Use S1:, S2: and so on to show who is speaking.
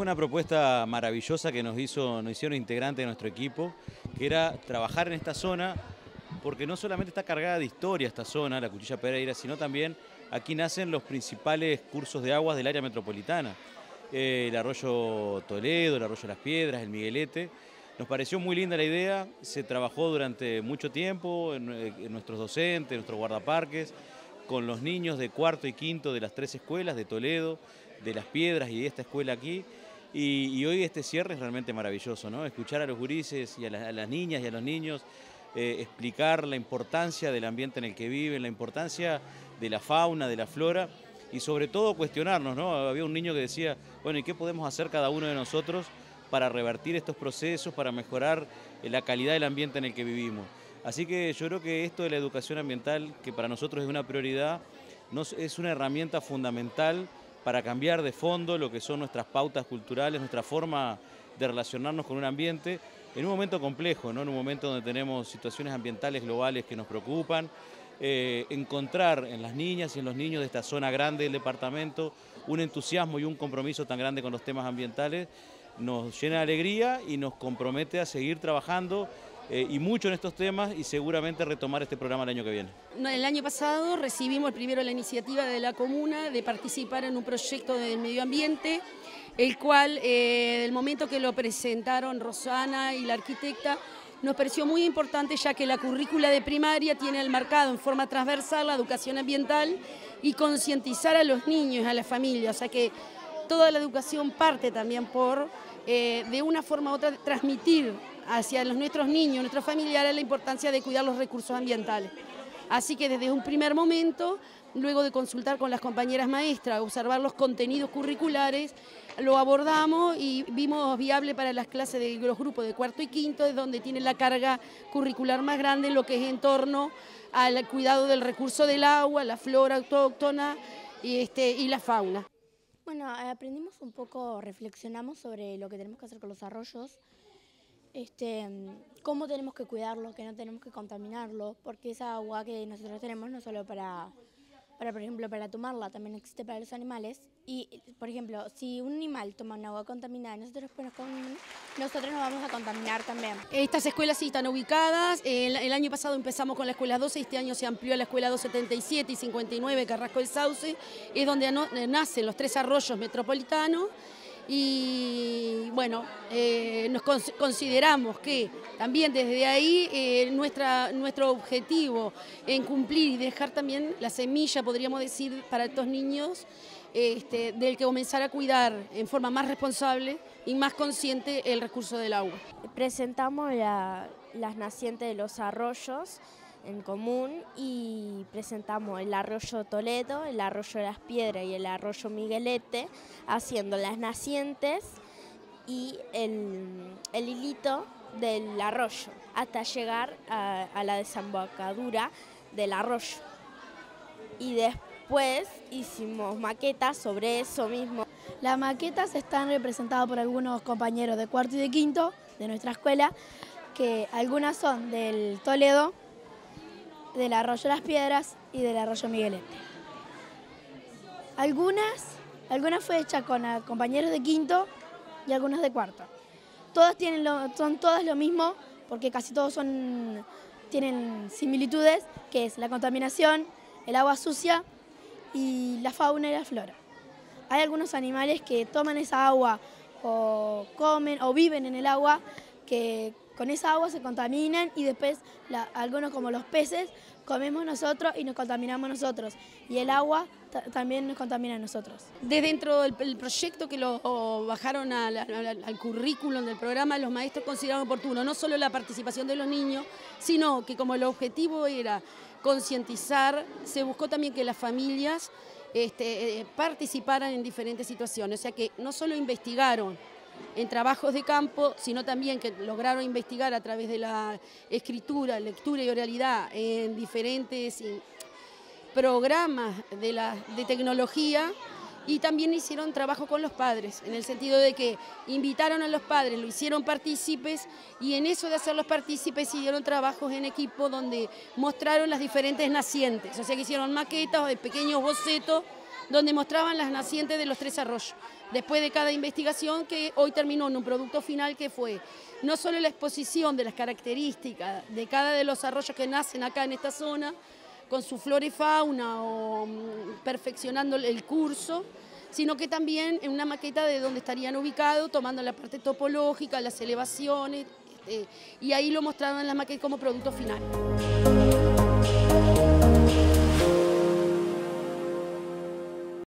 S1: fue una propuesta maravillosa que nos, hizo, nos hicieron integrantes de nuestro equipo, que era trabajar en esta zona, porque no solamente está cargada de historia esta zona, la Cuchilla Pereira, sino también aquí nacen los principales cursos de aguas del área metropolitana. Eh, el arroyo Toledo, el arroyo Las Piedras, el Miguelete. Nos pareció muy linda la idea, se trabajó durante mucho tiempo en, eh, nuestros docentes, en nuestros guardaparques, con los niños de cuarto y quinto de las tres escuelas de Toledo, de Las Piedras y de esta escuela aquí. Y, hoy este cierre es realmente maravilloso, ¿no? Escuchar a los gurises y a, las niñas y a los niños eh, explicar la importancia del ambiente en el que viven, la importancia de la fauna, de la flora y sobre todo cuestionarnos, ¿no? Había un niño que decía, bueno, ¿y qué podemos hacer cada uno de nosotros para revertir estos procesos, para mejorar eh, la calidad del ambiente en el que vivimos? Así que yo creo que esto de la educación ambiental, que para nosotros es una prioridad, es una herramienta fundamental para cambiar de fondo lo que son nuestras pautas culturales, nuestra forma de relacionarnos con un ambiente en un momento complejo, ¿no? en un momento donde tenemos situaciones ambientales globales que nos preocupan, eh, encontrar en las niñas y en los niños de esta zona grande del departamento un entusiasmo y un compromiso tan grande con los temas ambientales nos llena de alegría y nos compromete a seguir trabajando eh, y mucho en estos temas y seguramente retomar este programa el año que viene.
S2: El año pasado recibimos primero la iniciativa de la comuna de participar en un proyecto del medio ambiente, el cual, eh, el momento que lo presentaron Rosana y la arquitecta, nos pareció muy importante ya que la currícula de primaria tiene el marcado en forma transversal la educación ambiental y concientizar a los niños, a las familias, o sea que toda la educación parte también por, eh, de una forma u otra, transmitir hacia los, nuestros niños, nuestros familiares, la importancia de cuidar los recursos ambientales. Así que desde un primer momento, luego de consultar con las compañeras maestras, observar los contenidos curriculares, lo abordamos y vimos viable para las clases de los grupos de cuarto y quinto, es donde tiene la carga curricular más grande, lo que es en torno al cuidado del recurso del agua, la flora autóctona y, este, y la fauna.
S3: Bueno, aprendimos un poco, reflexionamos sobre lo que tenemos que hacer con los arroyos, este, cómo tenemos que cuidarlo, que no tenemos que contaminarlo, porque esa agua que nosotros tenemos no solo para, para, por ejemplo, para tomarla, también existe para los animales. Y, por ejemplo, si un animal toma un agua contaminada, nosotros, nos vamos a contaminar también.
S2: Estas escuelas sí están ubicadas. El, año pasado empezamos con la escuela 12, este año se amplió a la escuela 277 y 59, Carrasco del Sauce, es donde nacen los tres arroyos metropolitanos y bueno, eh, nos consideramos que también desde ahí eh, nuestro objetivo en cumplir y dejar también la semilla, podríamos decir, para estos niños, este, del que comenzar a cuidar en forma más responsable y más consciente el recurso del agua.
S3: Presentamos las nacientes de los arroyos, en común y presentamos el arroyo Toledo, el arroyo de las Piedras y el arroyo Miguelete, haciendo las nacientes y el, hilito del arroyo, hasta llegar a, la desembocadura del arroyo. Y después hicimos maquetas sobre eso mismo.
S4: Las maquetas están representadas por algunos compañeros de cuarto y de quinto de nuestra escuela, que algunas son del Toledo, del arroyo Las Piedras y del arroyo Miguelete. Algunas, algunas fue hecha con compañeros de quinto y algunas de cuarto. Todas tienen son todas lo mismo porque casi todos son, tienen similitudes, que es la contaminación, el agua sucia y la fauna y la flora. Hay algunos animales que toman esa agua o comen o viven en el agua que con esa agua se contaminan y después algunos como los peces comemos nosotros y nos contaminamos nosotros. Y el agua también nos contamina a nosotros.
S2: Desde dentro del proyecto que lo bajaron al, currículum del programa, los maestros consideraron oportuno no solo la participación de los niños, sino que como el objetivo era concientizar, se buscó también que las familias este, eh, participaran en diferentes situaciones. O sea que no solo investigaron en trabajos de campo, sino también que lograron investigar a través de la escritura, lectura y oralidad en diferentes programas de, la, de tecnología y también hicieron trabajo con los padres, en el sentido de que invitaron a los padres, lo hicieron partícipes y en eso de hacerlos partícipes hicieron trabajos en equipo donde mostraron las diferentes nacientes, o sea que hicieron maquetas o pequeños bocetos donde mostraban las nacientes de los tres arroyos. Después de cada investigación que hoy terminó en un producto final que fue no solo la exposición de las características de cada de los arroyos que nacen acá en esta zona, con su flora y fauna o mm, perfeccionando el curso, sino que también en una maqueta de donde estarían ubicados, tomando la parte topológica, las elevaciones, este, y ahí lo mostraron en la maqueta como producto final.